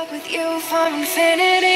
up with you for infinity.